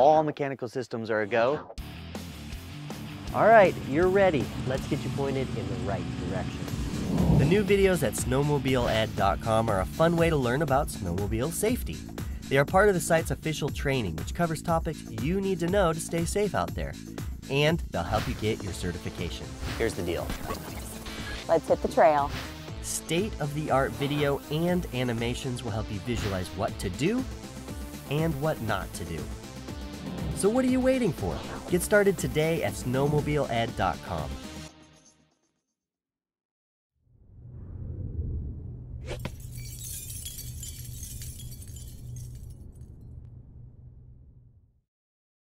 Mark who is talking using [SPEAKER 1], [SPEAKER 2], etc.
[SPEAKER 1] all mechanical systems are a go.
[SPEAKER 2] All right, you're ready. Let's get you pointed in the right direction. The new videos at snowmobileed.com are a fun way to learn about snowmobile safety. They are part of the site's official training, which covers topics you need to know to stay safe out there. And they'll help you get your certification. Here's the deal
[SPEAKER 3] Let's hit the trail.
[SPEAKER 2] state of the art video and animations will help you visualize what to do and what not to do. So, what are you waiting for? Get started today at snowmobileed.com.